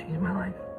changed my life.